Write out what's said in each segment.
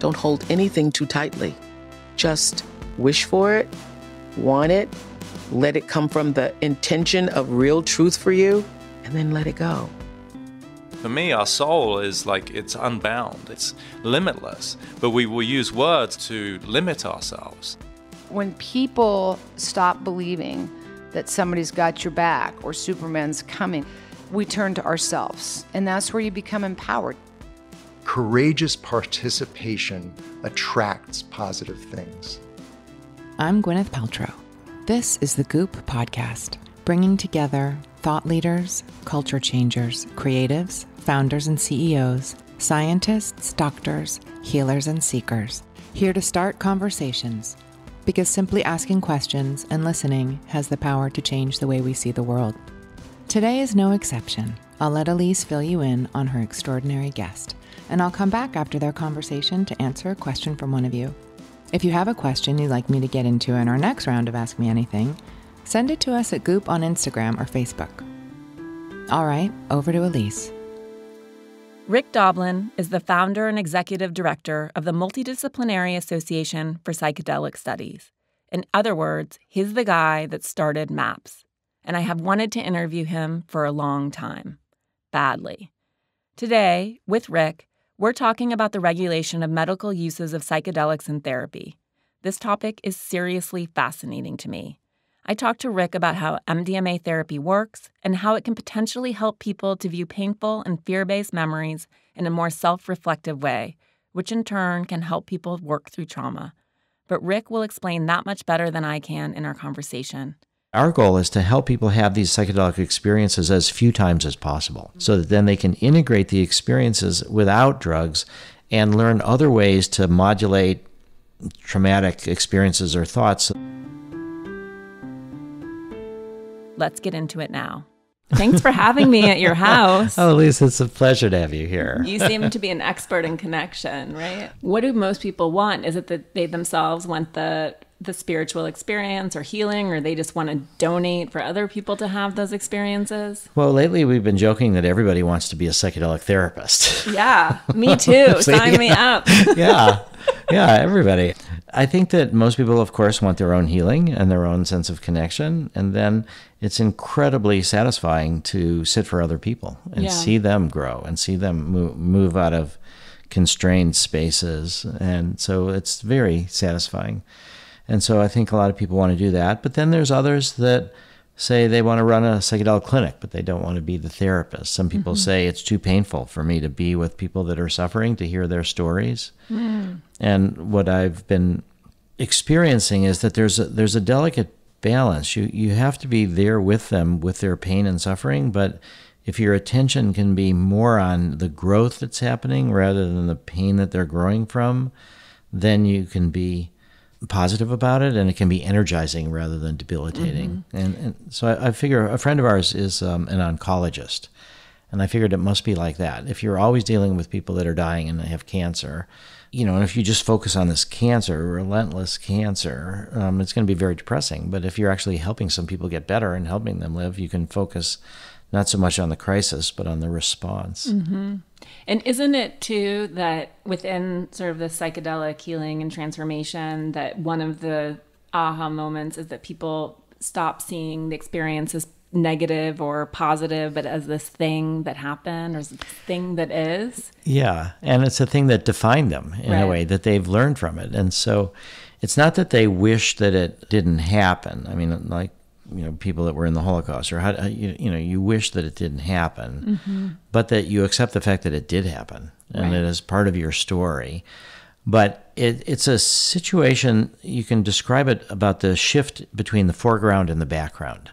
Don't hold anything too tightly. Just wish for it, want it, let it come from the intention of real truth for you, and then let it go. For me, our soul is like it's unbound, it's limitless, but we will use words to limit ourselves. When people stop believing that somebody's got your back or Superman's coming, we turn to ourselves, and that's where you become empowered. Courageous participation attracts positive things. I'm Gwyneth Paltrow. This is the Goop Podcast, bringing together thought leaders, culture changers, creatives, founders and CEOs, scientists, doctors, healers, and seekers, here to start conversations. Because simply asking questions and listening has the power to change the way we see the world. Today is no exception. I'll let Elise fill you in on her extraordinary guest, and I'll come back after their conversation to answer a question from one of you. If you have a question you'd like me to get into in our next round of Ask Me Anything, send it to us at Goop on Instagram or Facebook. All right, over to Elise. Rick Doblin is the founder and executive director of the Multidisciplinary Association for Psychedelic Studies. In other words, he's the guy that started MAPS, and I have wanted to interview him for a long time. Badly. Today, with Rick, we're talking about the regulation of medical uses of psychedelics in therapy. This topic is seriously fascinating to me. I talked to Rick about how MDMA therapy works and how it can potentially help people to view painful and fear based memories in a more self reflective way, which in turn can help people work through trauma. But Rick will explain that much better than I can in our conversation. Our goal is to help people have these psychedelic experiences as few times as possible so that then they can integrate the experiences without drugs and learn other ways to modulate traumatic experiences or thoughts. Let's get into it now. Thanks for having me at your house. oh, Lisa, it's a pleasure to have you here. You seem to be an expert in connection, right? What do most people want? Is it that they themselves want the the spiritual experience or healing, or they just want to donate for other people to have those experiences? Well, lately we've been joking that everybody wants to be a psychedelic therapist. Yeah, me too. Sign me up. yeah, yeah, everybody. I think that most people, of course, want their own healing and their own sense of connection. And then it's incredibly satisfying to sit for other people and yeah. see them grow and see them move, move out of constrained spaces. And so it's very satisfying. And so I think a lot of people want to do that. But then there's others that say they want to run a psychedelic clinic, but they don't want to be the therapist. Some people mm-hmm. say it's too painful for me to be with people that are suffering, to hear their stories. Mm. And what I've been experiencing is that there's a, there's a delicate balance. You you have to be there with them with their pain and suffering, but if your attention can be more on the growth that's happening rather than the pain that they're growing from, then you can be positive about it and it can be energizing rather than debilitating. Mm-hmm. And, and, so I, I, figure a friend of ours is um, an oncologist. And I figured it must be like that. If you're always dealing with people that are dying and they have cancer, you know, and if you just focus on this cancer, relentless cancer, um, it's going to be very depressing. But if you're actually helping some people get better and helping them live, you can focus not so much on the crisis, but on the response. Mm-hmm. And isn't it too that within sort of the psychedelic healing and transformation, that one of the aha moments is that people stop seeing the experience as negative or positive, but as this thing that happened or this thing that is? Yeah. And it's a thing that defined them in right. a way that they've learned from it. And so it's not that they wish that it didn't happen. I mean, like you know people that were in the Holocaust, or how you, you know you wish that it didn't happen, mm-hmm. but that you accept the fact that it did happen and right. it is part of your story. But it, it's a situation you can describe it about the shift between the foreground and the background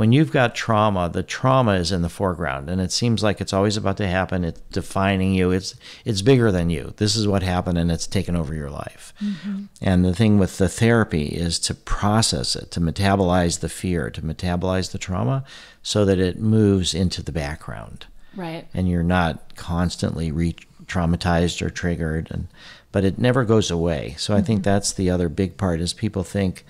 when you've got trauma, the trauma is in the foreground, and it seems like it's always about to happen. It's defining you. It's it's bigger than you. This is what happened, and it's taken over your life. Mm-hmm. And the thing with the therapy is to process it, to metabolize the fear, to metabolize the trauma, so that it moves into the background. Right. And you're not constantly re-traumatized or triggered, and but it never goes away. So mm-hmm. I think mm-hmm. that's the other big part is people think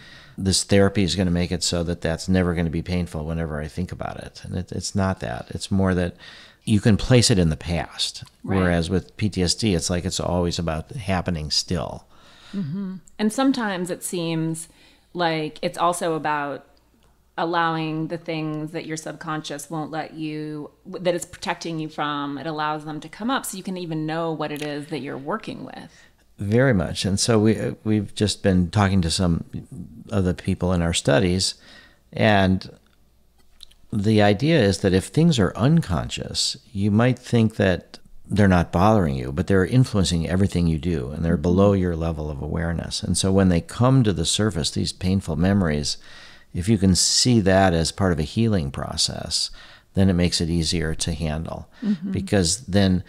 this therapy is going to make it so that that's never going to be painful whenever I think about it. And it, it's not that. It's more that you can place it in the past. Right. Whereas with PTSD, it's like it's always about happening still. Mm-hmm. And sometimes it seems like it's also about allowing the things that your subconscious won't let you, that it's protecting you from, it allows them to come up so you can even know what it is that you're working with. Very much. And so we we've just been talking to some of the people in our studies, and the idea is that if things are unconscious, you might think that they're not bothering you, but they're influencing everything you do, and they're below mm-hmm. your level of awareness. And so when they come to the surface, these painful memories, if you can see that as part of a healing process, then it makes it easier to handle. Mm-hmm. Because then,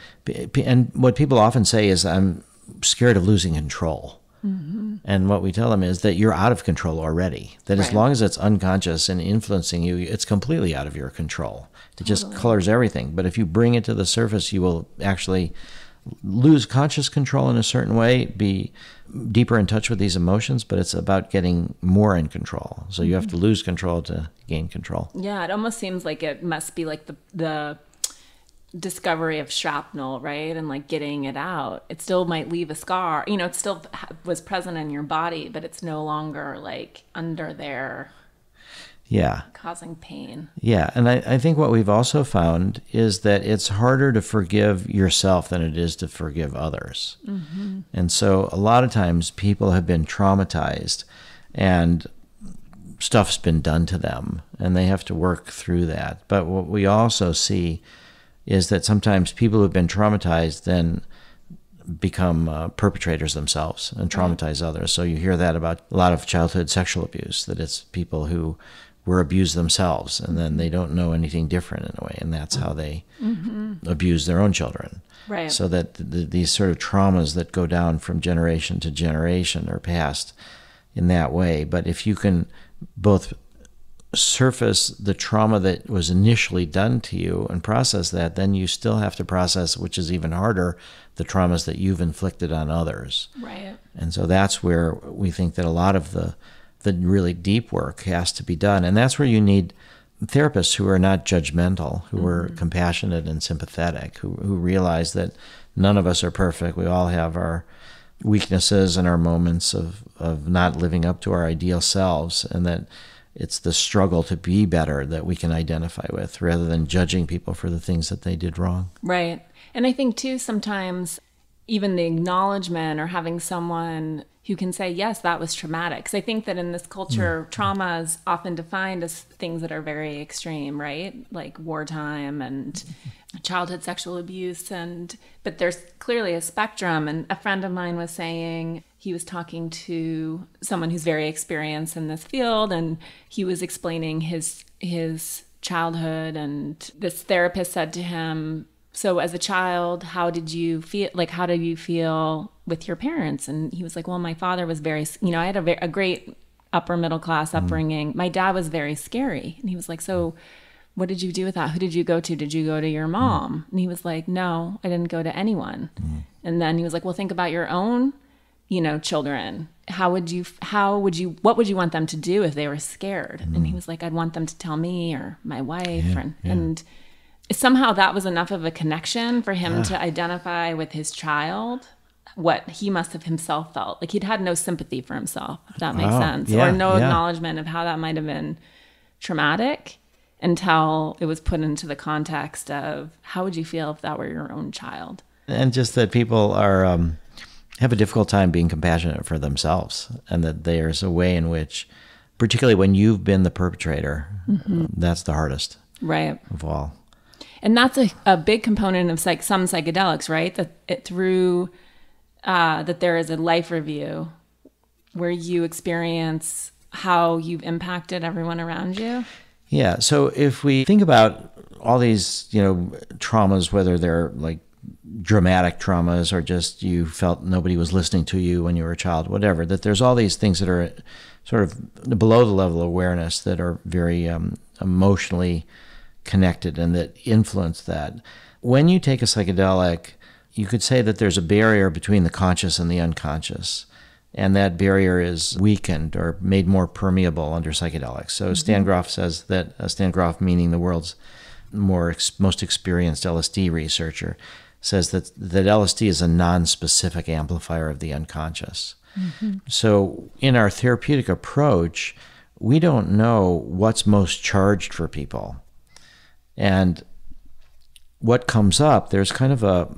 and what people often say is, I'm scared of losing control. Mm-hmm. And what we tell them is that you're out of control already. That as long as it's unconscious and influencing you, it's completely out of your control. It just colors everything. But if you bring it to the surface, you will actually lose conscious control in a certain way, be deeper in touch with these emotions, but it's about getting more in control. So you have to mm-hmm. lose control to gain control. Yeah, it almost seems like it must be like the the discovery of shrapnel, right? And like getting it out. It still might leave a scar. You know, it still was present in your body, but it's no longer like under there Yeah. causing pain. Yeah, and I, I think what we've also found is that it's harder to forgive yourself than it is to forgive others. Mm-hmm. And so a lot of times people have been traumatized and stuff's been done to them and they have to work through that. But what we also see is that sometimes people who've been traumatized then become uh, perpetrators themselves and traumatize others. So you hear that about a lot of childhood sexual abuse, that it's people who were abused themselves and then they don't know anything different in a way, and that's how they abuse their own children. Right. So that th these sort of traumas that go down from generation to generation are passed in that way. But if you can both surface the trauma that was initially done to you and process that, then you still have to process, which is even harder, the traumas that you've inflicted on others. Right. And so that's where we think that a lot of the the really deep work has to be done. And that's where you need therapists who are not judgmental, who are mm-hmm. compassionate and sympathetic, who, who realize that none of us are perfect. We all have our weaknesses and our moments of, of not living up to our ideal selves, and that it's the struggle to be better that we can identify with rather than judging people for the things that they did wrong. Right. And I think too sometimes even the acknowledgement or having someone who can say, yes, that was traumatic. Because I think that in this culture, mm. trauma is often defined as things that are very extreme, right? Like wartime and childhood sexual abuse. And, but there's clearly a spectrum. And a friend of mine was saying, he was talking to someone who's very experienced in this field and he was explaining his, his childhood. And this therapist said to him, so as a child how did you feel like how did you feel with your parents? And he was like well my father was very you know i had a, very, a great upper middle class mm-hmm. upbringing. My dad was very scary. And he was like so what did you do with that? Who did you go to? Did you go to your mm-hmm. mom? And he was like no i didn't go to anyone. Mm-hmm. And then he was like well think about your own you know children how would you how would you what would you want them to do if they were scared? And he was like i'd want them to tell me or my wife and and somehow that was enough of a connection for him to identify with his child what he must have himself felt. Like he'd had no sympathy for himself if that makes Wow. sense Yeah, or no yeah. acknowledgement of how that might have been traumatic until it was put into the context of how would you feel if that were your own child? And just that people are um, have a difficult time being compassionate for themselves, and that there's a way in which, particularly when you've been the perpetrator, Mm-hmm. that's the hardest right of all. And that's a, a big component of psych, some psychedelics, right? That it through uh, that there is a life review where you experience how you've impacted everyone around you. Yeah. So if we think about all these, you know, traumas, whether they're like dramatic traumas or just you felt nobody was listening to you when you were a child, whatever, that there's all these things that are sort of below the level of awareness that are very um, emotionally connected and that influence that. When you take a psychedelic, you could say that there's a barrier between the conscious and the unconscious. And that barrier is weakened or made more permeable under psychedelics. So Stan Grof says that, uh, Stan Grof meaning the world's more ex- most experienced LSD researcher, says that that LSD is a non-specific amplifier of the unconscious. Mm-hmm. So in our therapeutic approach, we don't know what's most charged for people. And what comes up, there's kind of a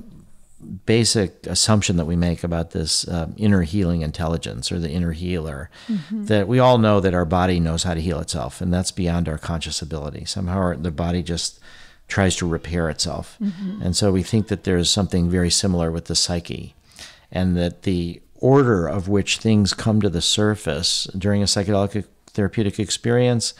basic assumption that we make about this uh, inner healing intelligence or the inner healer mm-hmm. that we all know that our body knows how to heal itself and that's beyond our conscious ability somehow our, the body just tries to repair itself mm-hmm. and so we think that there's something very similar with the psyche and that the order of which things come to the surface during a psychedelic therapeutic experience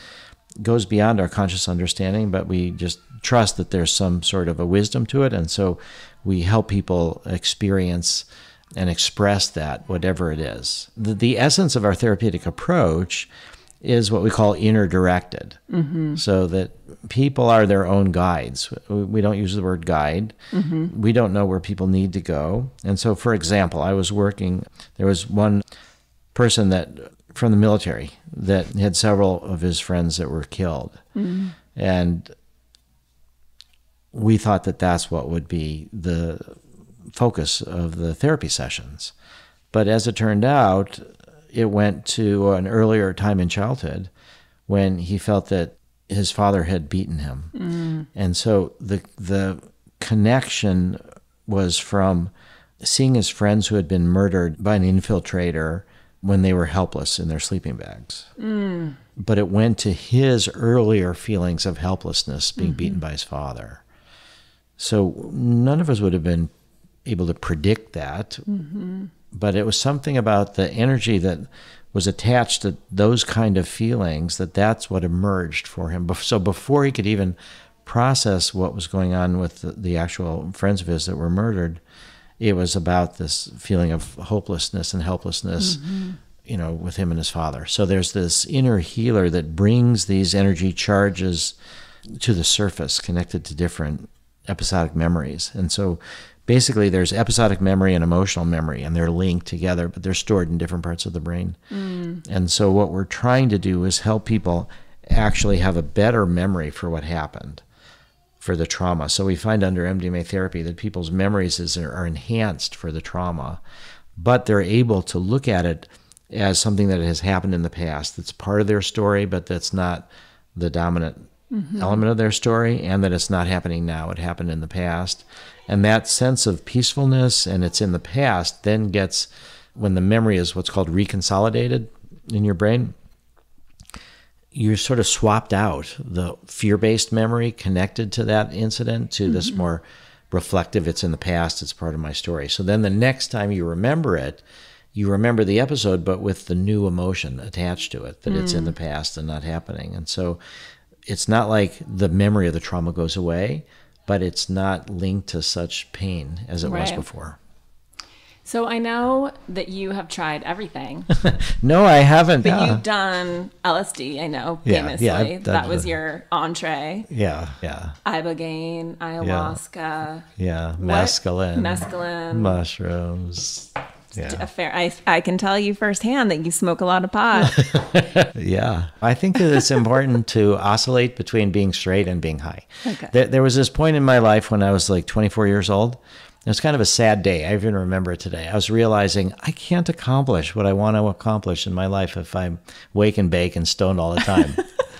goes beyond our conscious understanding but we just trust that there's some sort of a wisdom to it. And so we help people experience and express that, whatever it is. The, the essence of our therapeutic approach is what we call inner directed, mm-hmm. so that people are their own guides. We don't use the word guide. Mm-hmm. We don't know where people need to go. And so, for example, I was working, there was one person that from the military that had several of his friends that were killed. Mm-hmm. And we thought that that's what would be the focus of the therapy sessions. But as it turned out, it went to an earlier time in childhood when he felt that his father had beaten him. Mm. And so the the connection was from seeing his friends who had been murdered by an infiltrator when they were helpless in their sleeping bags. Mm. But it went to his earlier feelings of helplessness being mm-hmm. beaten by his father. So none of us would have been able to predict that. Mm-hmm. But it was something about the energy that was attached to those kind of feelings that that's what emerged for him. So before he could even process what was going on with the, the actual friends of his that were murdered, it was about this feeling of hopelessness and helplessness. Mm-hmm. You know, with him and his father. So there's this inner healer that brings these energy charges to the surface, connected to different episodic memories. And so basically there's episodic memory and emotional memory and they're linked together but they're stored in different parts of the brain mm. and so what we're trying to do is help people actually have a better memory for what happened for the trauma so we find under mdma therapy that people's memories is, are enhanced for the trauma but they're able to look at it as something that has happened in the past that's part of their story but that's not the dominant mm-hmm. element of their story and that it's not happening now. It happened in the past. And that sense of peacefulness and it's in the past then gets, when the memory is what's called reconsolidated in your brain, you're sort of swapped out the fear based memory connected to that incident to mm-hmm. this more reflective, it's in the past, it's part of my story. So then the next time you remember it, you remember the episode, but with the new emotion attached to it that mm. it's in the mm. past and not happening. And so it's not like the memory of the trauma goes away, but it's not linked to such pain as it right. was before. So I know that you have tried everything. no, I haven't. But yeah. you've done LSD, I know, famously. Yeah, yeah, that was your entree. Yeah, yeah. Ibogaine, ayahuasca. Yeah, mescaline. What? Mescaline. Mushrooms yeah. a fair. I I can tell you firsthand that you smoke a lot of pot. yeah, I think that it's important to oscillate between being straight and being high. Okay. There, there was this point in my life when I was like 24 years old. It was kind of a sad day. I even remember it today. I was realizing I can't accomplish what I want to accomplish in my life if I'm wake and bake and stoned all the time.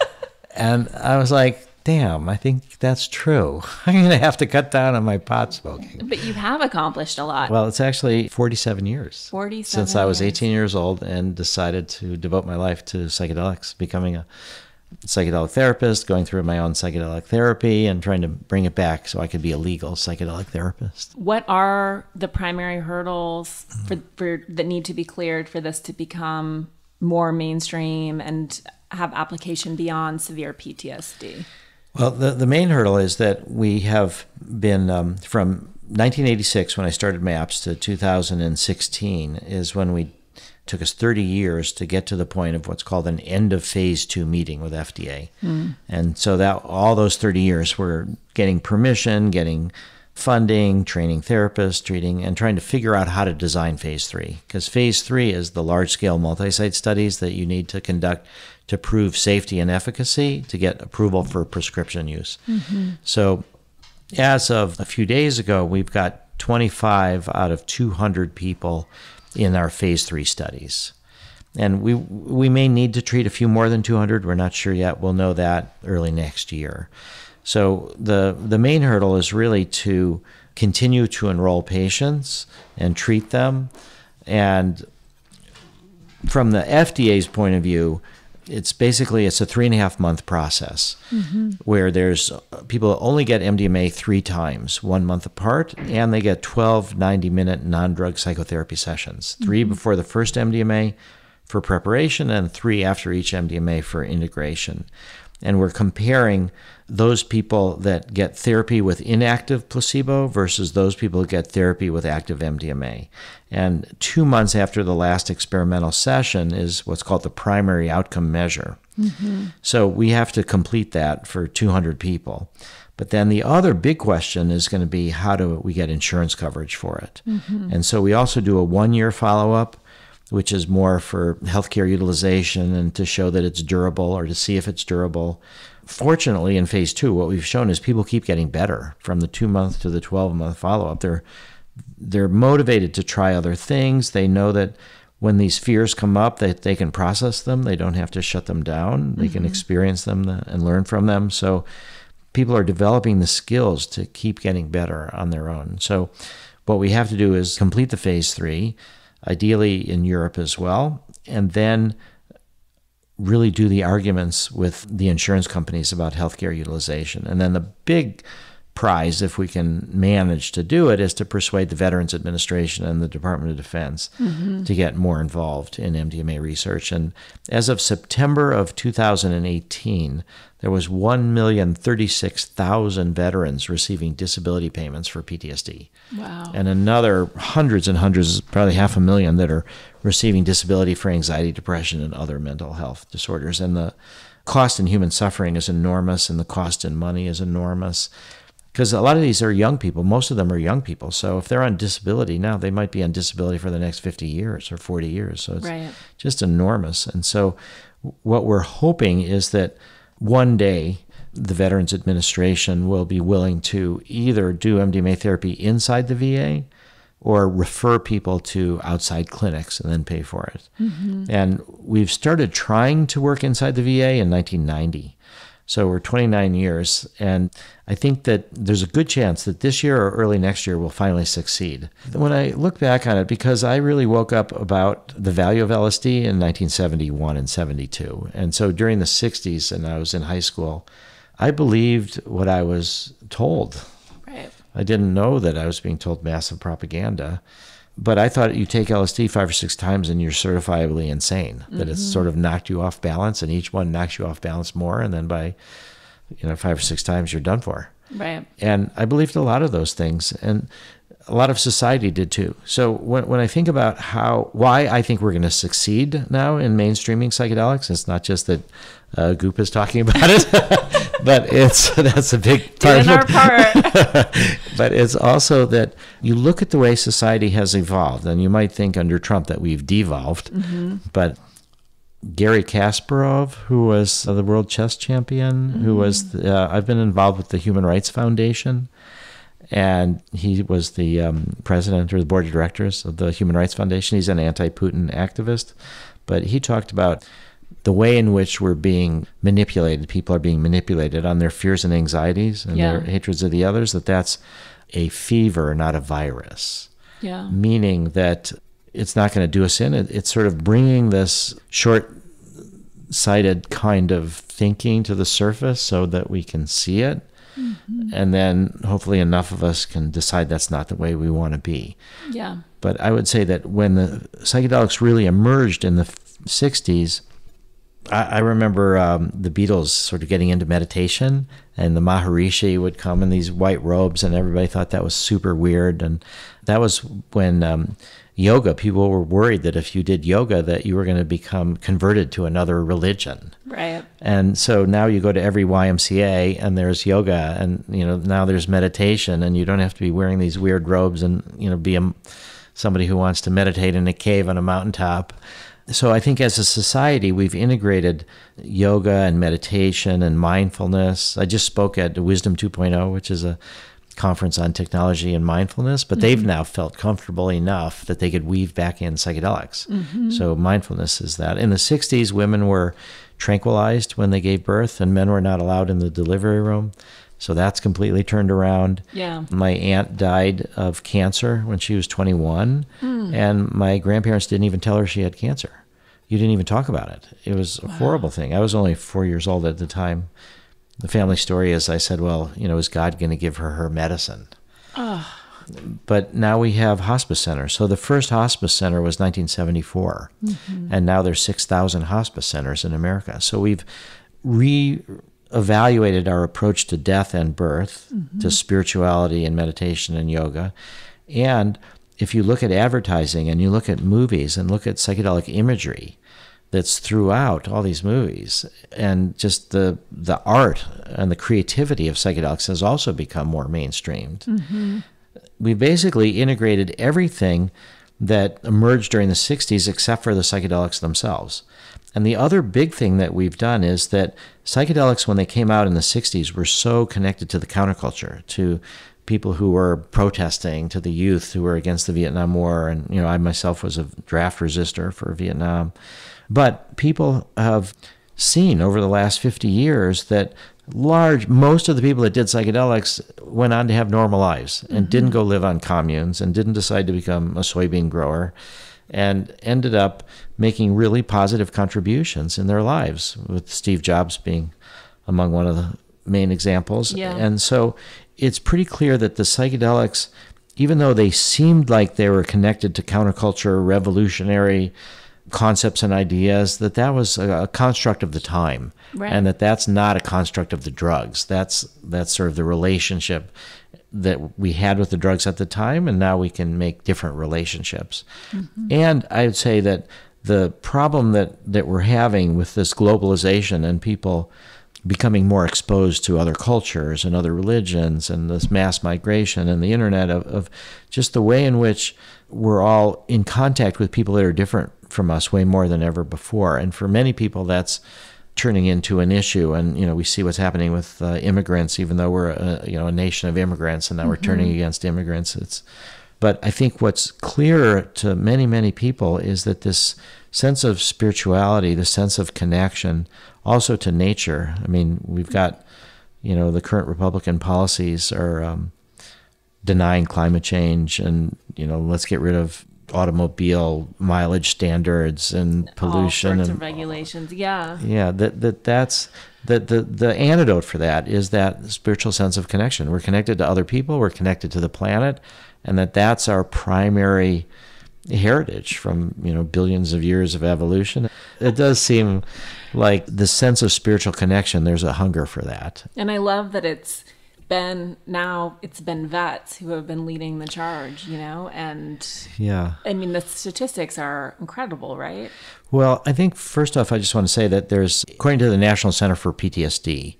and I was like, damn, I think that's true. I'm going to have to cut down on my pot smoking. But you have accomplished a lot. Well, it's actually 47 years. 47 Since I was 18 years old and decided to devote my life to psychedelics, becoming a psychedelic therapist, going through my own psychedelic therapy and trying to bring it back so I could be a legal psychedelic therapist. What are the primary hurdles for, for that need to be cleared for this to become more mainstream and have application beyond severe PTSD? Well, the, the main hurdle is that we have been um, from 1986, when I started MAPS, to 2016, is when we took us 30 years to get to the point of what's called an end of phase two meeting with FDA. Mm. And so that all those 30 years we're getting permission, getting funding, training therapists, treating, and trying to figure out how to design phase three. Because phase three is the large scale multi site studies that you need to conduct to prove safety and efficacy to get approval for prescription use. Mm-hmm. So, as of a few days ago, we've got 25 out of 200 people in our phase three studies. And we, we may need to treat a few more than 200. We're not sure yet. We'll know that early next year. So, the, the main hurdle is really to continue to enroll patients and treat them. And from the FDA's point of view, it's basically it's a three and a half month process mm-hmm. where there's people only get MDMA three times, one month apart, and they get 12 90 minute non drug psychotherapy sessions, 3 mm-hmm. before the first MDMA for preparation and three after each MDMA for integration. And we're comparing those people that get therapy with inactive placebo versus those people who get therapy with active MDMA. And two months after the last experimental session is what's called the primary outcome measure. Mm-hmm. So we have to complete that for 200 people. But then the other big question is going to be how do we get insurance coverage for it? Mm-hmm. And so we also do a one year follow up which is more for healthcare utilization and to show that it's durable or to see if it's durable. Fortunately, in phase two, what we've shown is people keep getting better from the two month to the 12 month follow up. They're, they're motivated to try other things. They know that when these fears come up, that they can process them. They don't have to shut them down. They can mm-hmm. experience them uh, and learn from them. So people are developing the skills to keep getting better on their own. So what we have to do is complete the phase three ideally in Europe as well, and then really do the arguments with the insurance companies about healthcare utilization. And then the big prize, if we can manage to do it, is to persuade the Veterans Administration and the Department of Defense mm-hmm. to get more involved in MDMA research. And as of September of 2018, there was 1,036,000 veterans receiving disability payments for PTSD. Wow. And another hundreds and hundreds, probably half a million, that are receiving disability for anxiety, depression, and other mental health disorders. And the cost in human suffering is enormous, and the cost in money is enormous. Because a lot of these are young people. Most of them are young people. So if they're on disability now, they might be on disability for the next 50 years or 40 years. So it's Right. just enormous. And so what we're hoping is that one day the Veterans Administration will be willing to either do MDMA therapy inside the VA or refer people to outside clinics and then pay for it. Mm-hmm. And we've started trying to work inside the VA in 1990. So we're 29 years, and I think that there's a good chance that this year or early next year we'll finally succeed. When I look back on it, because I really woke up about the value of LSD in 1971 and 72, and so during the 60s, and I was in high school, I believed what I was told. Right. I didn't know that I was being told massive propaganda. But I thought you take LSD five or six times and you're certifiably insane. That it's sort of knocked you off balance, and each one knocks you off balance more, and then by you know five or six times you're done for. Right. And I believed a lot of those things, and a lot of society did too. So when, when I think about how why I think we're going to succeed now in mainstreaming psychedelics, it's not just that uh, Goop is talking about it, but it's that's a big part Doing our part. but it's also that you look at the way society has evolved, and you might think under Trump that we've devolved, but Garry Kasparov, who was the world chess champion, who was the, uh, I've been involved with the Human Rights Foundation, and he was the um, president or the board of directors of the Human Rights Foundation. He's an anti-Putin activist, but he talked about the way in which we're being manipulated. People are being manipulated on their fears and anxieties and their hatreds of the others. That that's a fever, not a virus yeah. meaning that it's not going to do us in. It, it's sort of bringing this short sighted kind of thinking to the surface so that we can see it. Mm-hmm. And then hopefully enough of us can decide that's not the way we want to be. Yeah. But I would say that when the psychedelics really emerged in the 60s, I, I remember um, the Beatles sort of getting into meditation, and the Maharishi would come in these white robes, and everybody thought that was super weird. And that was when um, yoga, people were worried that if you did yoga, that you were going to become converted to another religion. Right. And so now you go to every YMCA and there's yoga and you know now there's meditation and you don't have to be wearing these weird robes and you know be a, somebody who wants to meditate in a cave on a mountaintop. So I think as a society, we've integrated yoga and meditation and mindfulness. I just spoke at Wisdom 2.0, which is a conference on technology and mindfulness, but they've mm-hmm. now felt comfortable enough that they could weave back in psychedelics. Mm-hmm. So mindfulness is that. In the 60s, women were tranquilized when they gave birth, and men were not allowed in the delivery room. So that's completely turned around. Yeah. My aunt died of cancer when she was 21, hmm. and my grandparents didn't even tell her she had cancer. You didn't even talk about it. It was a horrible thing. I was only four years old at the time. The family story is I said, well, you know, is God going to give her her medicine? But now we have hospice centers. So the first hospice center was 1974, mm-hmm. and now there's 6,000 hospice centers in America. So we've re-evaluated our approach to death and birth, mm-hmm. to spirituality and meditation and yoga, and if you look at advertising and you look at movies and look at psychedelic imagery that's throughout all these movies and just the the art and the creativity of psychedelics has also become more mainstreamed mm-hmm. we basically integrated everything that emerged during the 60s except for the psychedelics themselves. And the other big thing that we've done is that psychedelics, when they came out in the 60s, were so connected to the counterculture, to people who were protesting, to the youth who were against the Vietnam War. And, you know, I myself was a draft resistor for Vietnam. But people have seen over the last 50 years that large most of the people that did psychedelics went on to have normal lives and mm-hmm. didn't go live on communes and didn't decide to become a soybean grower and ended up making really positive contributions in their lives with Steve Jobs being among one of the main examples Yeah. and so it's pretty clear that the psychedelics even though they seemed like they were connected to counterculture revolutionary concepts and ideas that that was a, construct of the time. Right. and that that's not a construct of the drugs. That's that's sort of the relationship that we had with the drugs at the time and now we can make different relationships. Mm-hmm. And i would say that the problem that that we're having with this globalization and people becoming more exposed to other cultures and other religions and this mass migration and the internet of, of just the way in which we're all in contact with people that are different from us way more than ever before. And for many people that's turning into an issue. And you know we see what's happening with uh, immigrants even though we're a, you know a nation of immigrants and now we're turning against immigrants. It's but I think what's clear to many, many people is that this sense of spirituality, the sense of connection, also to nature. I mean, we've got, you know, the current Republican policies are um, denying climate change and, you know, let's get rid of automobile mileage standards and pollution and regulations. Yeah. yeah, that that that's the, the the antidote for that is that spiritual sense of connection. We're connected to other people. We're connected to the planet, and that that's our primary heritage from you know billions of years of evolution. It does seem like the sense of spiritual connection. There's a hunger for that. And I love that it's been now it's been vets who have been leading the charge, you know, and Yeah. I mean the statistics are incredible, right? Well, I think first off, I just want to say that there's, according to the National Center for PTSD,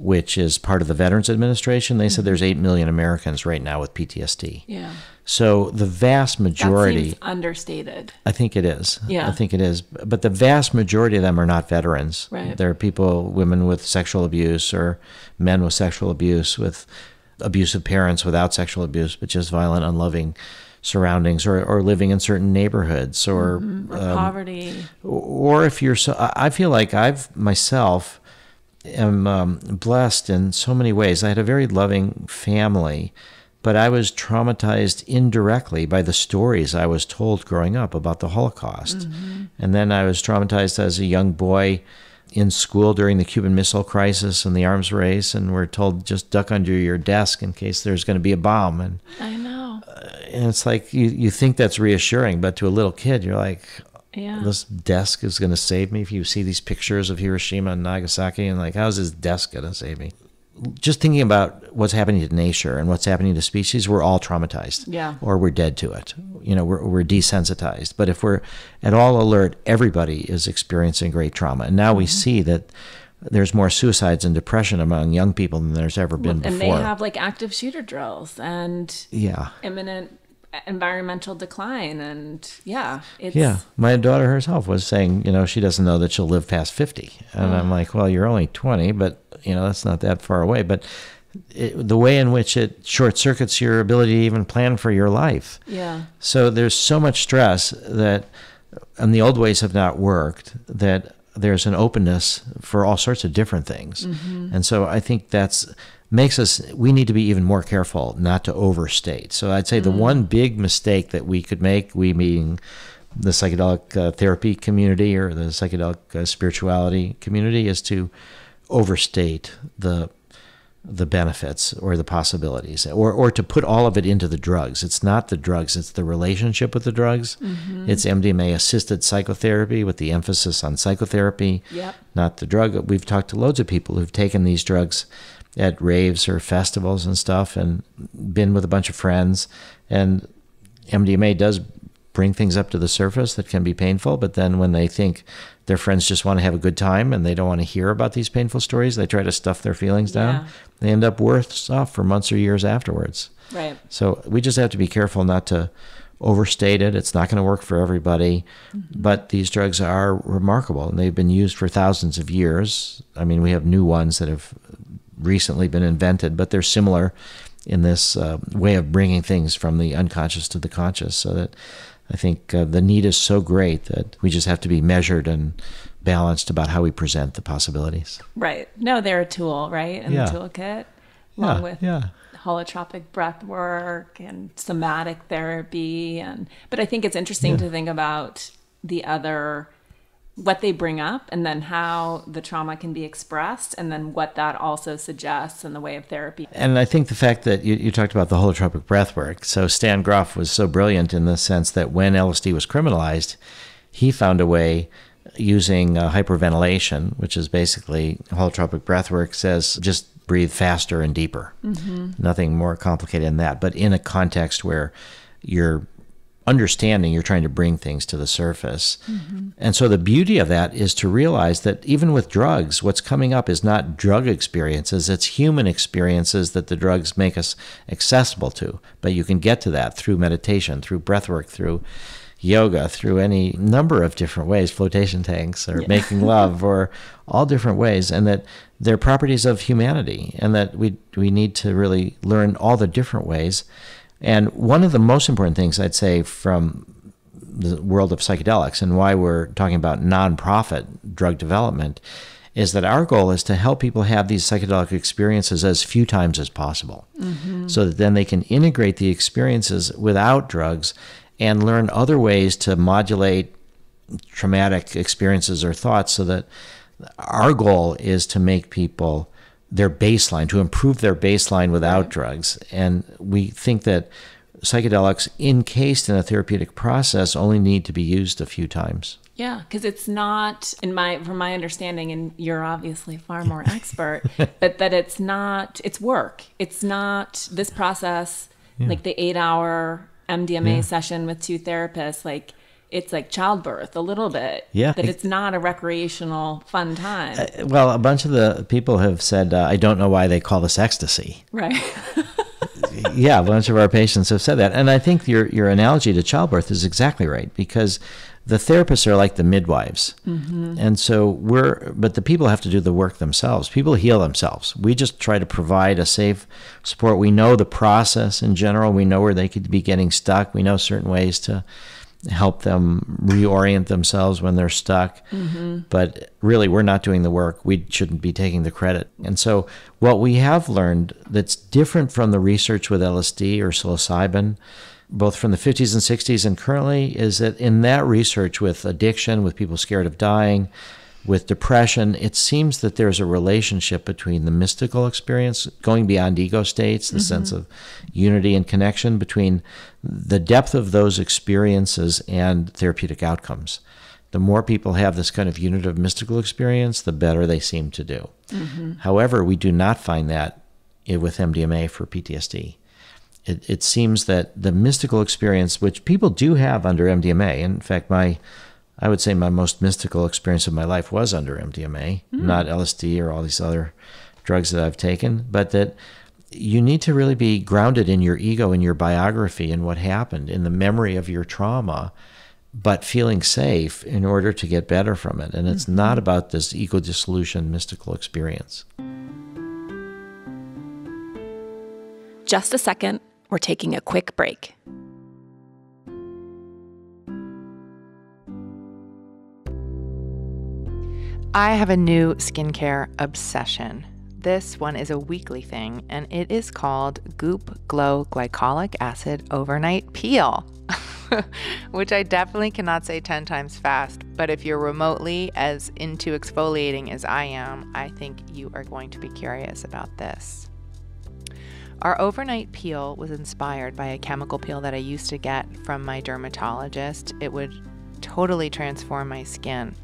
which is part of the Veterans Administration, they said mm-hmm. there's 8 million Americans right now with PTSD. Yeah. So the vast That majority, seems understated. I think it is. Yeah. I think it is. But the vast majority of them are not veterans. Right. There are people, women with sexual abuse or men with sexual abuse, with abusive parents without sexual abuse, but just violent, unloving surroundings or, or living in certain neighborhoods or mm-hmm. Or um, poverty. or if you're so I feel like I've myself am um, blessed in so many ways. I had a very loving family, but I was traumatized indirectly by the stories I was told growing up about the Holocaust. And then I was traumatized as a young boy in school during the Cuban Missile Crisis and the arms race, and we're told just duck under your desk in case there's going to be a bomb. And, I know. and it's like you, you think that's reassuring, but to a little kid, you're like, Yeah. this desk is going to save me. If you see these pictures of Hiroshima and Nagasaki, and like, how's this desk going to save me? Just thinking about what's happening to nature and what's happening to species, we're all traumatized. Yeah. Or we're dead to it. You know, we're, we're desensitized. But if we're at all alert, everybody is experiencing great trauma. And now we Mm-hmm. see that there's more suicides and depression among young people than there's ever been and before. And they have like active shooter drills and yeah. imminent environmental decline and yeah it's Yeah, my daughter herself was saying, you know, she doesn't know that she'll live past 50. And I'm mm. like, well, you're only 20, but, you know, that's not that far away. But it, the way in which it short circuits your ability to even plan for your life. yeah So there's so much stress that, and the old ways have not worked, that there's an openness for all sorts of different things. And so I think that's makes us we need to be even more careful not to overstate. So I'd say the one big mistake that we could make, we being the psychedelic uh, therapy community or the psychedelic uh, spirituality community, is to overstate the the benefits or the possibilities or, or to put all of it into the drugs. It's not the drugs, it's the relationship with the drugs. Mm-hmm. It's MDMA assisted psychotherapy with the emphasis on psychotherapy, Yep. not the drug. We've talked to loads of people who've taken these drugs at raves or festivals and stuff and been with a bunch of friends. And MDMA does bring things up to the surface that can be painful, but then when they think their friends just want to have a good time and they don't want to hear about these painful stories, they try to stuff their feelings down. Yeah. They end up worse off for months or years afterwards. right So we just have to be careful not to overstate it. It's not going to work for everybody, but these drugs are remarkable and they've been used for thousands of years. I mean, we have new ones that have recently been invented, but they're similar in this uh, way of bringing things from the unconscious to the conscious. So that I think uh, the need is so great that we just have to be measured and balanced about how we present the possibilities. right no they're a tool right in Yeah. the toolkit along Yeah, with yeah. holotropic breath work and somatic therapy and but i think it's interesting to think about the other what they bring up and then how the trauma can be expressed and then what that also suggests in the way of therapy And I think the fact that you, you talked about the holotropic breath work. So Stan Grof was so brilliant in the sense that when LSD was criminalized, he found a way using uh, hyperventilation, which is basically holotropic breath work, says just breathe faster and deeper. Nothing more complicated than that. But in a context where you're understanding you're trying to bring things to the surface. Mm-hmm. And so the beauty of that is to realize that even with drugs, what's coming up is not drug experiences, it's human experiences that the drugs make us accessible to. But you can get to that through meditation, through breath work, through yoga, through any number of different ways, flotation tanks or making love or all different ways and that they're properties of humanity and that we we need to really learn all the different ways. And one of the most important things I'd say from the world of psychedelics and why we're talking about nonprofit drug development is that our goal is to help people have these psychedelic experiences as few times as possible. Mm-hmm. So that then they can integrate the experiences without drugs and learn other ways to modulate traumatic experiences or thoughts so that our goal is to make people their baseline to improve their baseline without drugs and we think that psychedelics encased in a therapeutic process only need to be used a few times Yeah, because it's not in my from my understanding, and you're obviously far more expert, but that it's not it's work. It's not this process like the eight hour MDMA Yeah. session with two therapists. Like it's like childbirth a little bit. Yeah. that it's not a recreational fun time. well a bunch of the people have said uh, i don't know why they call this ecstasy right. yeah, a bunch of our patients have said that, and I think your your analogy to childbirth is exactly right because the therapists are like the midwives, and so we're but the people have to do the work themselves. People heal themselves. We just try to provide a safe support. We know the process in general. We know where they could be getting stuck. We know certain ways to help them reorient themselves when they're stuck. Mm-hmm. But really, we're not doing the work. We shouldn't be taking the credit. And so, what we have learned that's different from the research with LSD or psilocybin, both from the 50s and 60s and currently, is that in that research with addiction, with people scared of dying, with depression, it seems that there's a relationship between the mystical experience, going beyond ego states, the sense mm-hmm. of unity and connection between the depth of those experiences and therapeutic outcomes. The more people have this kind of unit of mystical experience, the better they seem to do. Mm-hmm. However, we do not find that with MDMA for PTSD. It, it seems that the mystical experience, which people do have under MDMA, in fact, my I would say my most mystical experience of my life was under MDMA, not LSD or all these other drugs that I've taken, but that you need to really be grounded in your ego, in your biography, and what happened, in the memory of your trauma, but feeling safe in order to get better from it. And it's mm-hmm. not about this ego dissolution mystical experience. Just a second, we're taking a quick break. I have a new skincare obsession. This one is a weekly thing, and it is called Goop Glow Glycolic Acid Overnight Peel, which I definitely cannot say 10 times fast. But if you're remotely as into exfoliating as I am, I think you are going to be curious about this. Our overnight peel was inspired by a chemical peel that I used to get from my dermatologist. It would totally transform my skin.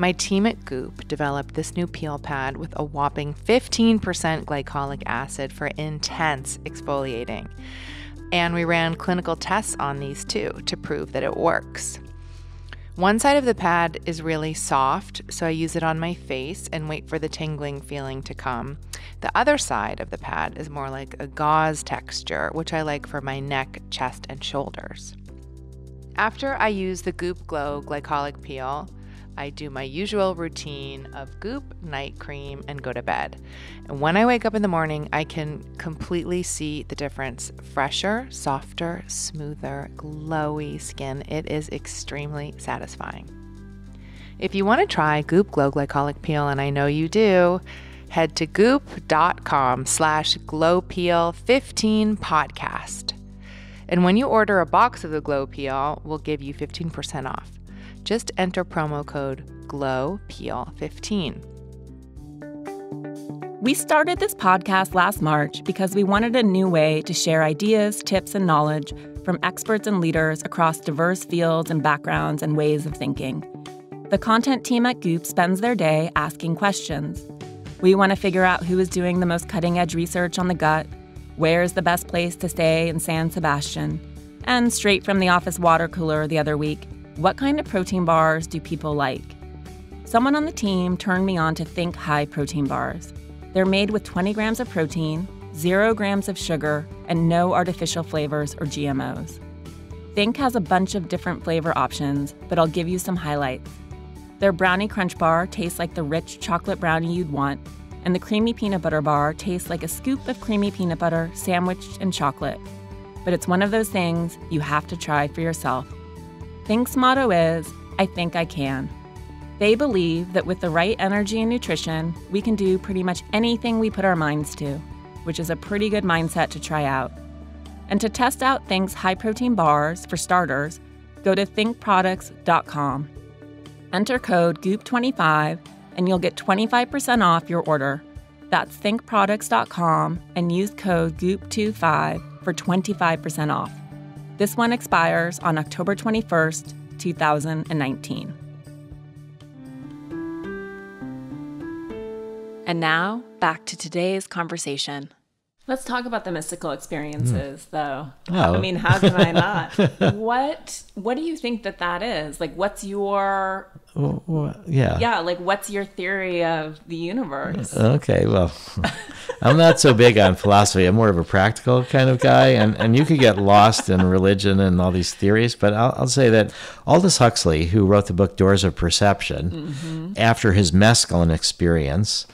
My team at Goop developed this new peel pad with a whopping 15% glycolic acid for intense exfoliating. And we ran clinical tests on these too to prove that it works. One side of the pad is really soft, so I use it on my face and wait for the tingling feeling to come. The other side of the pad is more like a gauze texture, which I like for my neck, chest, and shoulders. After I use the Goop Glow glycolic peel, I do my usual routine of goop, night cream, and go to bed. And when I wake up in the morning, I can completely see the difference fresher, softer, smoother, glowy skin. It is extremely satisfying. If you want to try Goop Glow Glycolic Peel, and I know you do, head to goop.com slash glowpeel15 podcast. And when you order a box of the Glow Peel, we'll give you 15% off just enter promo code GLOWPEEL15. We started this podcast last March because we wanted a new way to share ideas, tips, and knowledge from experts and leaders across diverse fields and backgrounds and ways of thinking. The content team at Goop spends their day asking questions. We want to figure out who is doing the most cutting edge research on the gut, where is the best place to stay in San Sebastian, and straight from the office water cooler the other week, what kind of protein bars do people like? Someone on the team turned me on to Think High protein bars. They're made with 20 grams of protein, 0 grams of sugar, and no artificial flavors or GMOs. Think has a bunch of different flavor options, but I'll give you some highlights. Their brownie crunch bar tastes like the rich chocolate brownie you'd want, and the creamy peanut butter bar tastes like a scoop of creamy peanut butter sandwiched in chocolate. But it's one of those things you have to try for yourself. Think's motto is I think I can. They believe that with the right energy and nutrition, we can do pretty much anything we put our minds to, which is a pretty good mindset to try out. And to test out Think's high protein bars, for starters, go to thinkproducts.com. Enter code GOOP25 and you'll get 25% off your order. That's thinkproducts.com and use code GOOP25 for 25% off. This one expires on October 21st, 2019. And now, back to today's conversation. Let's talk about the mystical experiences, mm. though. Oh. I mean, how can I not? what What do you think that that is? Like, what's your well, well, yeah yeah? Like, what's your theory of the universe? Okay, well, I'm not so big on philosophy. I'm more of a practical kind of guy, and and you could get lost in religion and all these theories. But I'll, I'll say that Aldous Huxley, who wrote the book Doors of Perception, mm-hmm. after his mescaline experience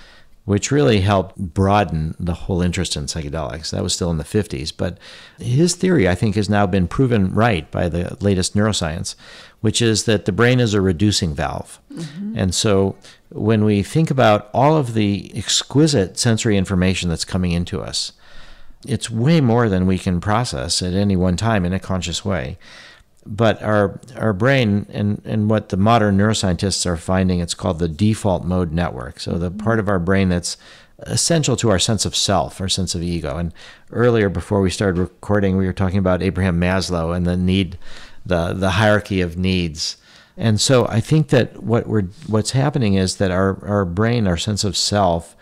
which really helped broaden the whole interest in psychedelics. That was still in the 50s, but his theory, I think, has now been proven right by the latest neuroscience, which is that the brain is a reducing valve. Mm-hmm. And so when we think about all of the exquisite sensory information that's coming into us, it's way more than we can process at any one time in a conscious way but our our brain and and what the modern neuroscientists are finding it's called the default mode network. So the part of our brain that's essential to our sense of self our sense of ego. And earlier before we started recording we were talking about Abraham Maslow and the need the the hierarchy of needs. And so I think that what we're what's happening is that our our brain our sense of self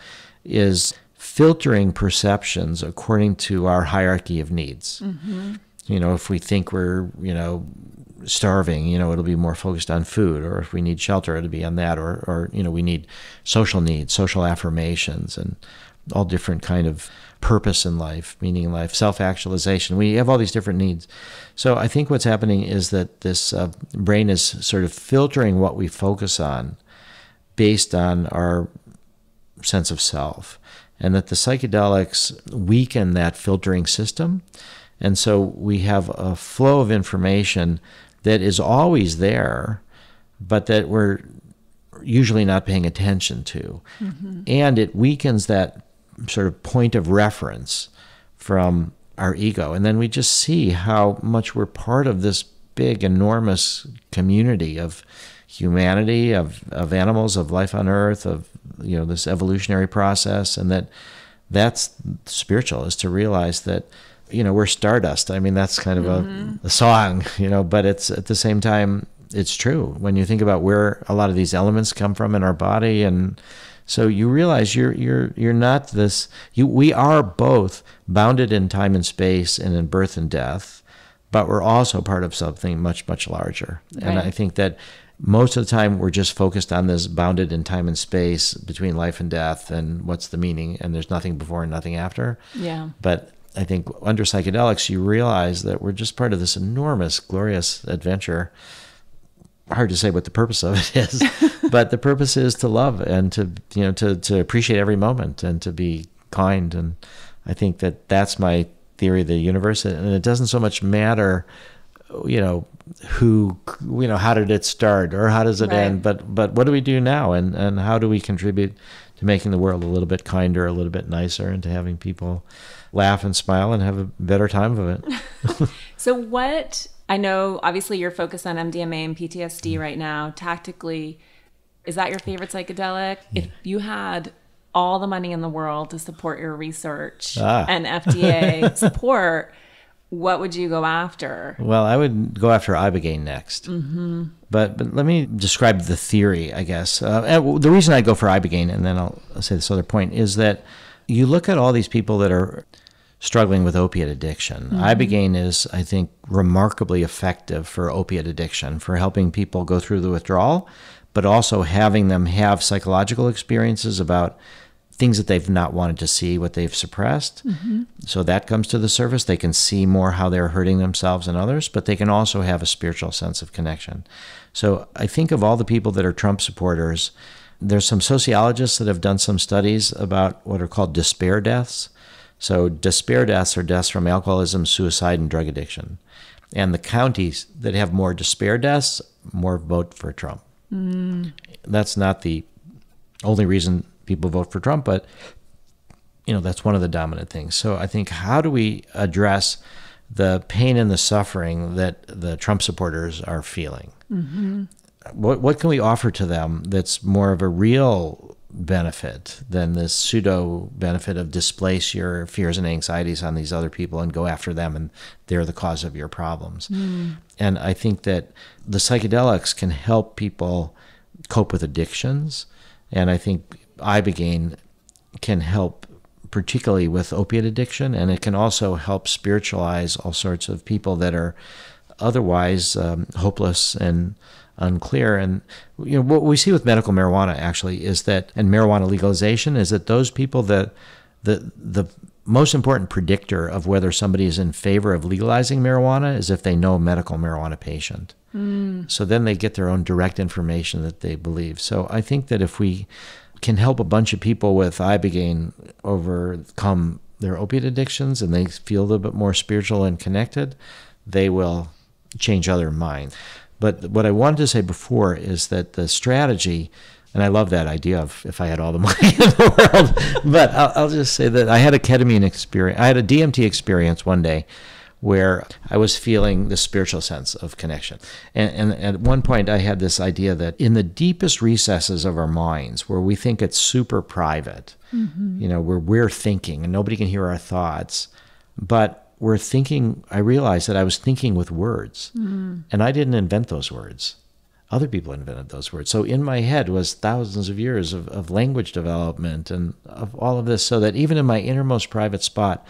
is filtering perceptions according to our hierarchy of needs. Mm-hmm you know, if we think we're, you know, starving, you know, it'll be more focused on food, or if we need shelter, it'll be on that, or, or you know, we need social needs, social affirmations, and all different kind of purpose in life, meaning in life, self-actualization. We have all these different needs. So I think what's happening is that this uh, brain is sort of filtering what we focus on based on our sense of self, and that the psychedelics weaken that filtering system. And so we have a flow of information that is always there, but that we're usually not paying attention to. Mm-hmm. And it weakens that sort of point of reference from our ego. And then we just see how much we're part of this big, enormous community of humanity, of, of animals, of life on earth, of you know this evolutionary process, and that that's spiritual is to realize that you know we're stardust. I mean that's kind of mm-hmm. a, a song, you know, but it's at the same time it's true when you think about where a lot of these elements come from in our body and so you realize you're you're you're not this you we are both bounded in time and space and in birth and death but we're also part of something much much larger right. and i think that most of the time we're just focused on this bounded in time and space between life and death and what's the meaning and there's nothing before and nothing after yeah but i think under psychedelics you realize that we're just part of this enormous glorious adventure. Hard to say what the purpose of it is but the purpose is to love and to you know to to appreciate every moment and to be kind. And i think that that's my theory of the universe. And it doesn't so much matter you know who you know how did it start or how does it right. end but but what do we do now? And and how do we contribute to making the world a little bit kinder a little bit nicer and to having people laugh and smile and have a better time of it so what i know obviously you're focused on mdma and ptsd right now tactically is that your favorite psychedelic if you had all the money in the world to support your research ah. and fda support what would you go after? Well, I would go after ibogaine next. Mm-hmm. But but let me describe the theory, I guess. Uh, the reason I go for ibogaine, and then I'll, I'll say this other point, is that you look at all these people that are struggling with opiate addiction. Mm-hmm. Ibogaine is, I think, remarkably effective for opiate addiction, for helping people go through the withdrawal, but also having them have psychological experiences about things that they've not wanted to see, what they've suppressed. Mm-hmm. So that comes to the surface. They can see more how they're hurting themselves and others, but they can also have a spiritual sense of connection. So I think of all the people that are Trump supporters, there's some sociologists that have done some studies about what are called despair deaths. So despair deaths are deaths from alcoholism, suicide, and drug addiction. And the counties that have more despair deaths, more vote for Trump. Mm. That's not the only reason people vote for Trump, but you know that's one of the dominant things. So I think how do we address the pain and the suffering that the Trump supporters are feeling? Mm-hmm. What what can we offer to them that's more of a real benefit than this pseudo benefit of displace your fears and anxieties on these other people and go after them and they're the cause of your problems. Mm. And I think that the psychedelics can help people cope with addictions. And I think ibogaine can help particularly with opiate addiction and it can also help spiritualize all sorts of people that are otherwise um, hopeless and unclear and you know what we see with medical marijuana actually is that and marijuana legalization is that those people that the the most important predictor of whether somebody is in favor of legalizing marijuana is if they know a medical marijuana patient. Mm. So then they get their own direct information that they believe. So I think that if we can help a bunch of people with ibogaine overcome their opiate addictions and they feel a little bit more spiritual and connected, they will change other minds. But what I wanted to say before is that the strategy, and I love that idea of if I had all the money in the world, but I'll, I'll just say that I had a ketamine experience, I had a DMT experience one day where I was feeling the spiritual sense of connection. And, and, at one point, I had this idea that in the deepest recesses of our minds, where we think it's super private, mm-hmm. you know, where we're thinking and nobody can hear our thoughts, but we're thinking, I realized that I was thinking with words, mm-hmm. and I didn't invent those words. Other people invented those words. So in my head was thousands of years of, of language development and of all of this, so that even in my innermost private spot,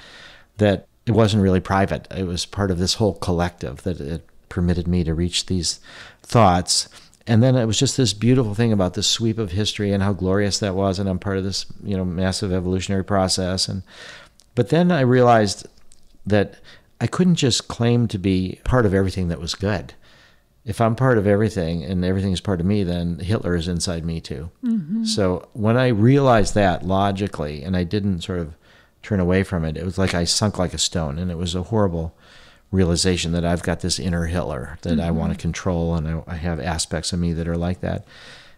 that it wasn't really private. It was part of this whole collective that it permitted me to reach these thoughts. and then it was just this beautiful thing about the sweep of history and how glorious that was and i'm part of this you know massive evolutionary process and but then i realized that i couldn't just claim to be part of everything that was good if i'm part of everything and everything is part of me then hitler is inside me too mm-hmm. so when i realized that logically and i didn't sort of turn away from it it was like i sunk like a stone and it was a horrible realization that I've got this inner Hitler that mm-hmm. I want to control, and I, I, have aspects of me that are like that.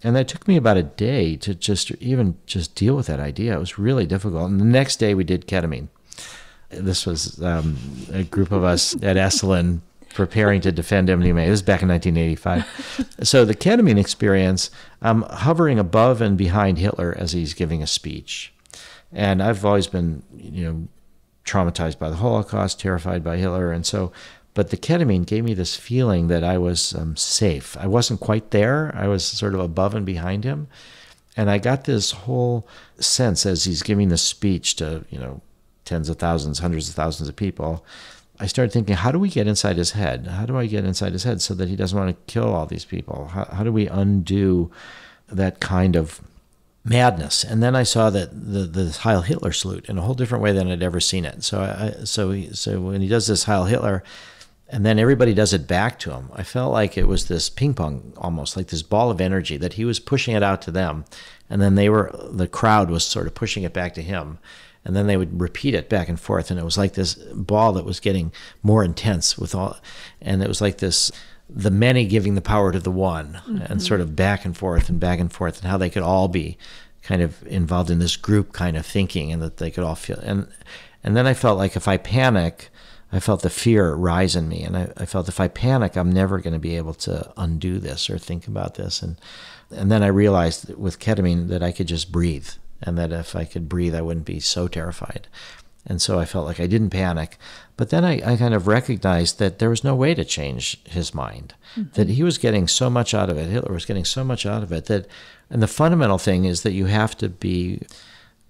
And that took me about a day to just even just deal with that idea. It was really difficult. And the next day we did ketamine. This was um, a group of us at Esalen preparing to defend MDMA. This is back in 1985. so the ketamine experience, I'm hovering above and behind Hitler as he's giving a speech. And I've always been, you know, traumatized by the Holocaust, terrified by Hitler, and so. But the ketamine gave me this feeling that I was um, safe. I wasn't quite there. I was sort of above and behind him, and I got this whole sense as he's giving the speech to you know tens of thousands, hundreds of thousands of people. I started thinking, how do we get inside his head? How do I get inside his head so that he doesn't want to kill all these people? How, how do we undo that kind of madness. And then I saw that the the Heil Hitler salute in a whole different way than I'd ever seen it. So I so he, so when he does this Heil Hitler, and then everybody does it back to him, I felt like it was this ping pong almost like this ball of energy that he was pushing it out to them, and then they were the crowd was sort of pushing it back to him. And then they would repeat it back and forth, and it was like this ball that was getting more intense with all, and it was like this the many giving the power to the one mm-hmm. and sort of back and forth and back and forth and how they could all be kind of involved in this group kind of thinking and that they could all feel and and then I felt like if I panic I felt the fear rise in me. And I, I felt if I panic I'm never going to be able to undo this or think about this. And and then I realized with ketamine that I could just breathe and that if I could breathe I wouldn't be so terrified and so I felt like I didn't panic. But then I, I kind of recognized that there was no way to change his mind, mm-hmm. that he was getting so much out of it, Hitler was getting so much out of it, that, and the fundamental thing is that you have to be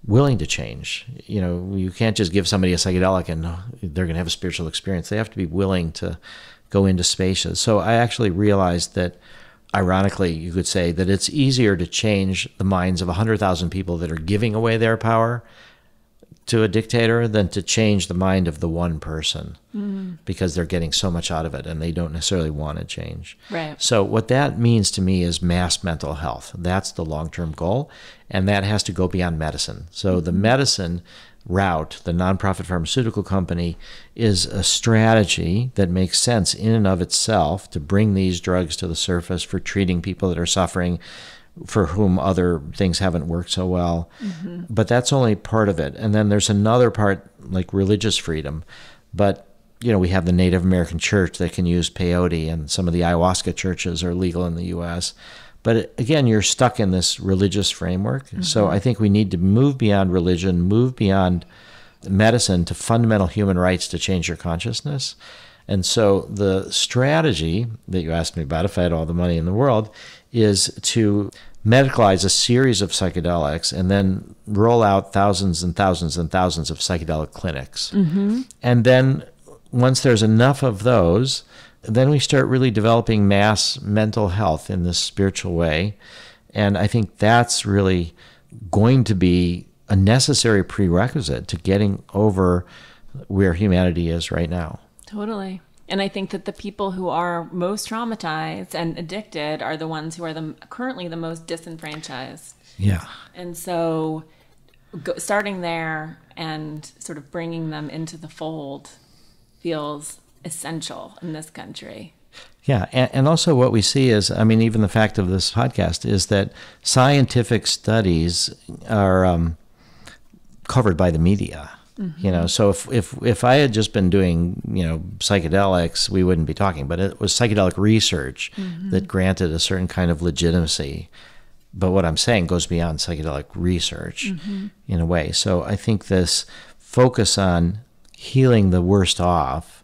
willing to change. You know, you can't just give somebody a psychedelic and they're going to have a spiritual experience. They have to be willing to go into spaces. So I actually realized that ironically, you could say that it's easier to change the minds of 100,000 people that are giving away their power to a dictator than to change the mind of the one person mm. because they're getting so much out of it and they don't necessarily want to change. Right. So what that means to me is mass mental health. That's the long-term goal and that has to go beyond medicine. So mm-hmm. the medicine route, the nonprofit pharmaceutical company is a strategy that makes sense in and of itself to bring these drugs to the surface for treating people that are suffering for whom other things haven't worked so well. Mm-hmm. But that's only part of it. And then there's another part like religious freedom. But you know, we have the Native American church that can use peyote, and some of the ayahuasca churches are legal in the U.S. But again, you're stuck in this religious framework. Mm-hmm. So I think we need to move beyond religion, move beyond medicine to fundamental human rights to change your consciousness. And so the strategy that you asked me about, if I had all the money in the world, is to medicalize a series of psychedelics and then roll out thousands and thousands and thousands of psychedelic clinics. Mm-hmm. And then once there's enough of those, then we start really developing mass mental health in this spiritual way. And I think that's really going to be a necessary prerequisite to getting over where humanity is right now. Totally. And I think that the people who are most traumatized and addicted are the ones who are the currently the most disenfranchised. Yeah. And so go, starting there and sort of bringing them into the fold feels essential in this country. Yeah, and, and, also what we see is, I mean, even the fact of this podcast is that scientific studies are um, covered by the media. Mm-hmm. You know, so if, if if I had just been doing you know psychedelics, we wouldn't be talking. But it was psychedelic research mm-hmm. that granted a certain kind of legitimacy. But what I'm saying goes beyond psychedelic research mm-hmm. in a way. So I think this focus on healing the worst off,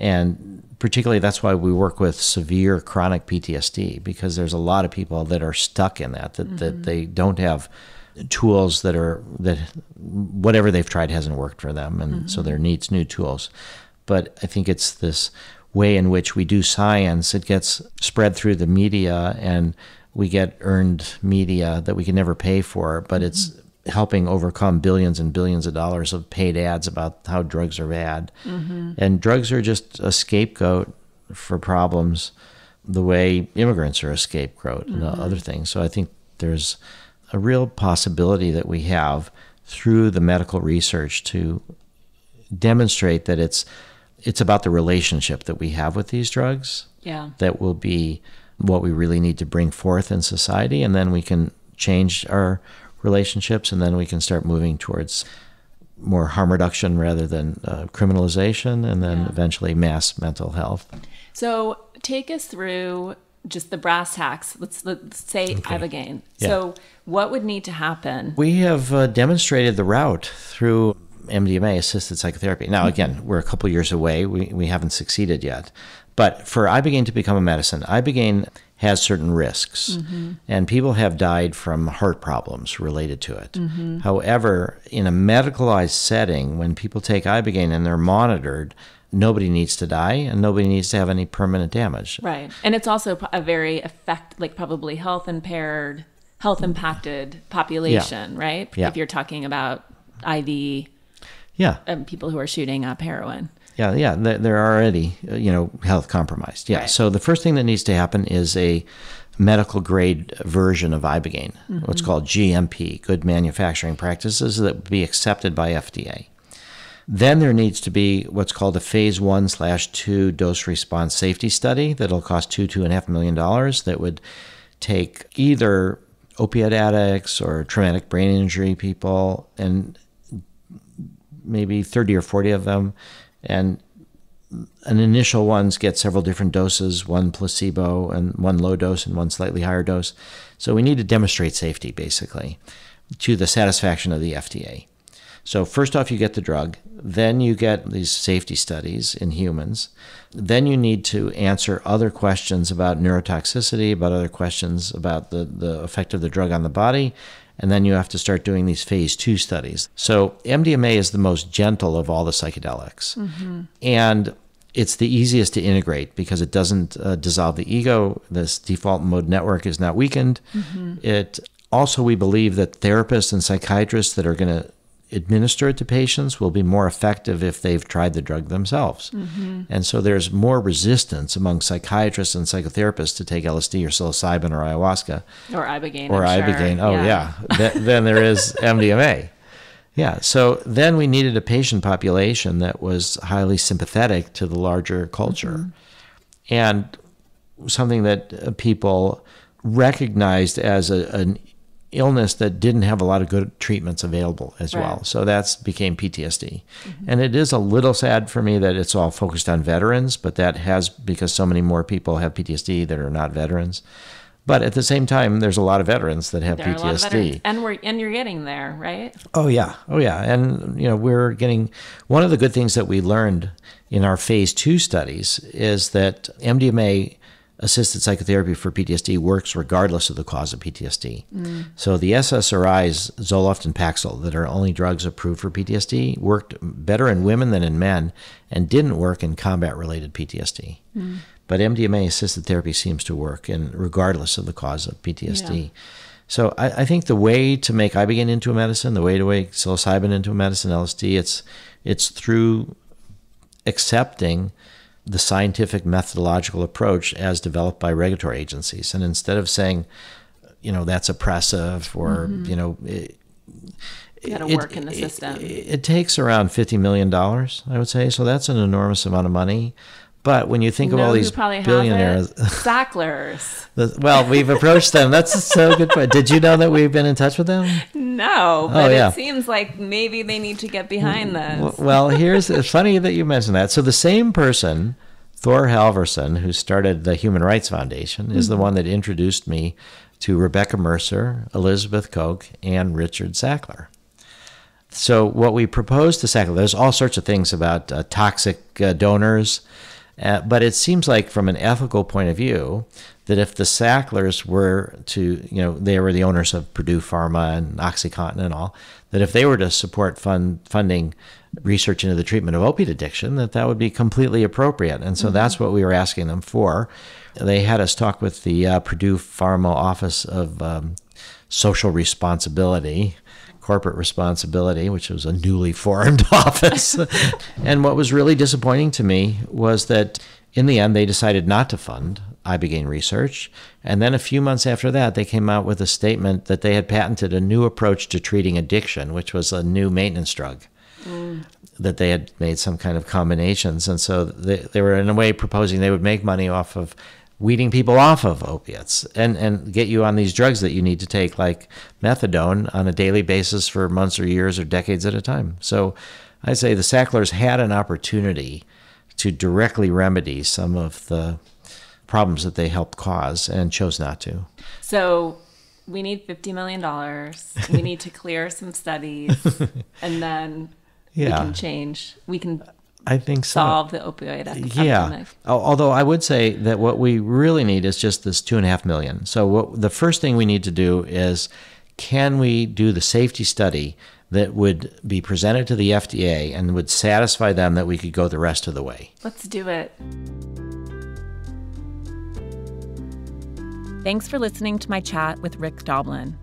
and particularly that's why we work with severe chronic PTSD because there's a lot of people that are stuck in that that, that mm-hmm. they don't have tools that are that whatever they've tried hasn't worked for them, and mm-hmm. so there needs new tools. But I think it's this way in which we do science. It gets spread through the media and we get earned media that we can never pay for, but it's helping overcome billions and billions of dollars of paid ads about how drugs are bad. Mm-hmm. And drugs are just a scapegoat for problems the way immigrants are a scapegoat and mm-hmm. other things. So I think there's a real possibility that we have through the medical research to demonstrate that it's it's about the relationship that we have with these drugs Yeah. that will be what we really need to bring forth in society and then we can change our relationships and then we can start moving towards more harm reduction rather than uh, criminalization and then Yeah. eventually mass mental health So take us through just the brass tacks. Let's let's say ibogaine. Yeah. So what would need to happen? We have uh, demonstrated the route through MDMA assisted psychotherapy. Now, again, we're a couple years away. We, we haven't succeeded yet. But for Ibogaine to become a medicine, Ibogaine has certain risks, mm-hmm. and people have died from heart problems related to it. Mm-hmm. However, in a medicalized setting, when people take Ibogaine and they're monitored, nobody needs to die and nobody needs to have any permanent damage. Right. And it's also a very effect like probably health impaired, health impacted population, right? Yeah. If you're talking about IV Yeah. people who are shooting up heroin. Yeah, yeah, they're already, uh, you know, health compromised. Yeah. Right. So the first thing that needs to happen is a medical grade version of ibogaine, what's called GMP, good manufacturing practices that would be accepted by FDA. Then there needs to be what's called a phase one slash two dose response safety study that'll cost two two and a half million dollars. That would take either opiate addicts or traumatic brain injury people and maybe 30 or 40 of them and an initial ones get several different doses one placebo and one low dose and one slightly higher dose. So we need to demonstrate safety basically to the satisfaction of the fda so first off you get the drug. Then you get these safety studies in humans. Then you need to answer other questions about neurotoxicity about other questions about the, the effect of the drug on the body and then you have to start doing these phase two studies. So MDMA is the most gentle of all the psychedelics, and it's the easiest to integrate because it doesn't uh, dissolve the ego. This default mode network is not weakened. It also we believe that therapists and psychiatrists that are going to administer it to patients will be more effective if they've tried the drug themselves. And so there's more resistance among psychiatrists and psychotherapists to take LSD or psilocybin or ayahuasca Or ibogaine. or I'm sure. ibogaine. Oh yeah, Th- then there is MDMA. Yeah. So then we needed a patient population that was highly sympathetic to the larger culture, and something that uh, people recognized as a, an illness that didn't have a lot of good treatments available as well. So that's became PTSD. And it is a little sad for me that it's all focused on veterans, but that has because so many more people have PTSD that are not veterans. But at the same time, there's a lot of veterans that have There are a lot of. PTSD. And we're and you're getting there, right? Oh yeah, oh yeah, and you know we're getting one of the good things that we learned in our phase two studies is that MDMA assisted psychotherapy for PTSD works regardless of the cause of PTSD. So the SSRIs, Zoloft and Paxil, that are only drugs approved for PTSD, worked better in women than in men, and didn't work in combat-related PTSD. But MDMA assisted therapy seems to work, and regardless of the cause of PTSD. Yeah. So I, I think the way to make ibogaine into a medicine, the way to make psilocybin into a medicine, LSD, it's it's through accepting the scientific methodological approach as developed by regulatory agencies, and instead of saying, you know, that's oppressive or mm-hmm. you know. It, You gotta it- work in the it- system. It, it takes around fifty million dollars, I would say. So that's an enormous amount of money. But when you think of all these billionaires. Sacklers. well, we've approached them. That's a so good. point. Did you know that we've been in touch with them? No, but Oh, yeah. it seems like maybe they need to get behind this. Well, here's it's funny that you mentioned that. So the same person, Thor Halvorssen, who started the Human Rights Foundation, is the one that introduced me to Rebekah Mercer, Elizabeth Koch, and Richard Sackler. So what we proposed to Sackler, there's all sorts of things about uh, toxic uh, donors, uh, but it seems like from an ethical point of view that if the Sacklers were to, you know, they were the owners of Purdue Pharma and OxyContin and all, that if they were to support fund funding research into the treatment of opiate addiction, that that would be completely appropriate. And so mm-hmm. that's what we were asking them for. They had us talk with the uh, Purdue Pharma Office of um, Social Responsibility, Corporate Responsibility, which was a newly formed office. and what was really disappointing to me was that in the end, they decided not to fund ibogaine research. And then a few months after that, they came out with a statement that they had patented a new approach to treating addiction, which was a new maintenance drug. Mm. That they had made some kind of combinations. And so they, they were, in a way, proposing they would make money off of weeding people off of opiates and, and get you on these drugs that you need to take, like methadone, on a daily basis for months or years or decades at a time. So I say the Sacklers had an opportunity to directly remedy some of the problems that they helped cause and chose not to. So we need $50 million. we need to clear some studies and then yeah. we can change. We can I think so. solve the opioid epidemic. Yeah. Although I would say that what we really need is just this two and a half million. So what, the first thing we need to do is can we do the safety study that would be presented to the FDA and would satisfy them that we could go the rest of the way? Let's do it. Thanks for listening to my chat with Rick Doblin.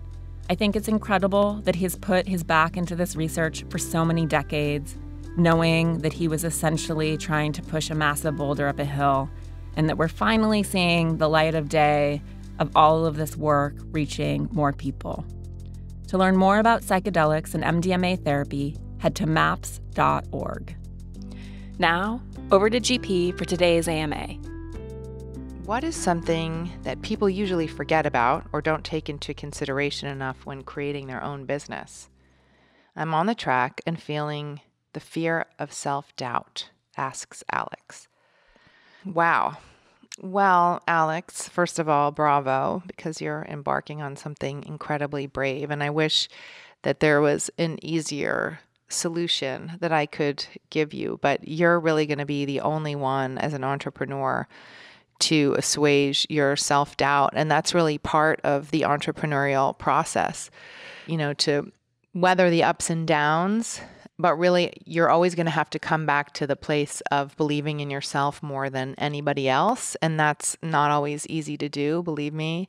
I think it's incredible that he's put his back into this research for so many decades, knowing that he was essentially trying to push a massive boulder up a hill, and that we're finally seeing the light of day of all of this work reaching more people. To learn more about psychedelics and MDMA therapy, head to maps.org. Now, over to GP for today's AMA. What is something that people usually forget about or don't take into consideration enough when creating their own business? I'm on the track and feeling the fear of self doubt, asks Alex. Wow. Well, Alex, first of all, bravo, because you're embarking on something incredibly brave. And I wish that there was an easier solution that I could give you, but you're really going to be the only one as an entrepreneur to assuage your self doubt. And that's really part of the entrepreneurial process, you know, to weather the ups and downs. But really, you're always going to have to come back to the place of believing in yourself more than anybody else. And that's not always easy to do, believe me.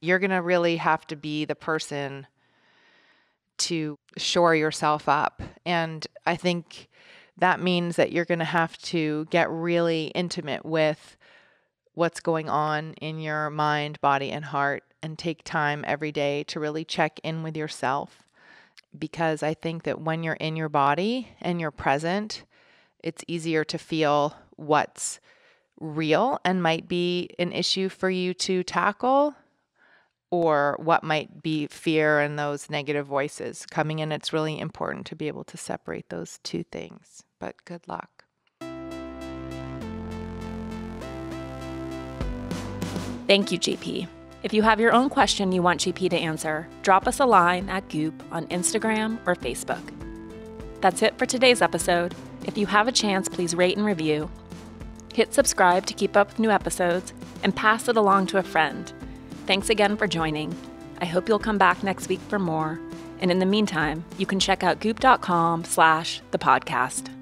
You're going to really have to be the person to shore yourself up. And I think that means that you're going to have to get really intimate with what's going on in your mind, body, and heart, and take time every day to really check in with yourself. Because I think that when you're in your body and you're present, it's easier to feel what's real and might be an issue for you to tackle or what might be fear and those negative voices coming in. It's really important to be able to separate those two things. But good luck. Thank you, GP. If you have your own question you want GP to answer, drop us a line at Goop on Instagram or Facebook. That's it for today's episode. If you have a chance, please rate and review. Hit subscribe to keep up with new episodes and pass it along to a friend. Thanks again for joining. I hope you'll come back next week for more. And in the meantime, you can check out goop.com slash the podcast.